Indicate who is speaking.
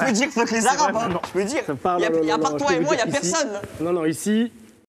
Speaker 1: Je peux dire fuck les Arabes, hein. Je peux dire.
Speaker 2: Ça parle-
Speaker 1: Y a, y a part toi et moi,
Speaker 2: il
Speaker 1: y a personne.
Speaker 2: Non, non, ici,